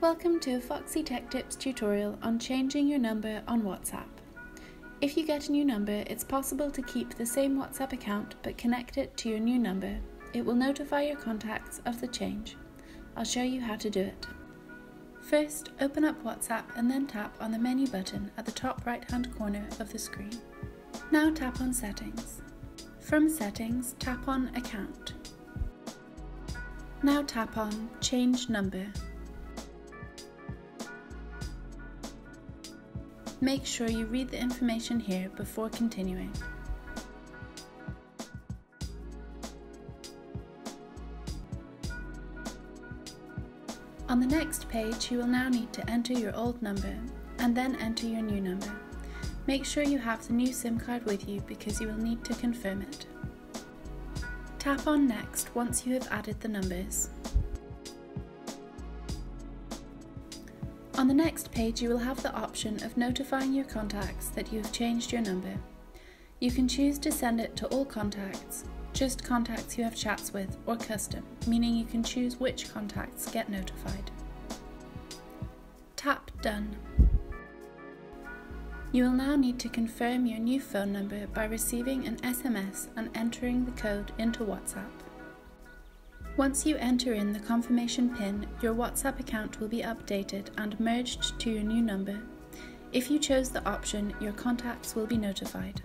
Welcome to a Foxy Tech Tips tutorial on changing your number on WhatsApp. If you get a new number, it's possible to keep the same WhatsApp account but connect it to your new number. It will notify your contacts of the change. I'll show you how to do it. First, open up WhatsApp and then tap on the menu button at the top right hand corner of the screen. Now tap on Settings. From Settings, tap on Account. Now tap on Change Number. Make sure you read the information here before continuing. On the next page, you will now need to enter your old number and then enter your new number. Make sure you have the new SIM card with you because you will need to confirm it. Tap on Next once you have added the numbers. On the next page, you will have the option of notifying your contacts that you have changed your number. You can choose to send it to all contacts, just contacts you have chats with, or custom, meaning you can choose which contacts get notified. Tap Done. You will now need to confirm your new phone number by receiving an SMS and entering the code into WhatsApp. Once you enter in the confirmation PIN, your WhatsApp account will be updated and merged to your new number. If you chose the option, your contacts will be notified.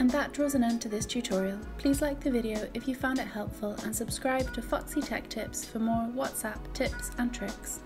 And that draws an end to this tutorial. Please like the video if you found it helpful and subscribe to Foxy Tech Tips for more WhatsApp tips and tricks.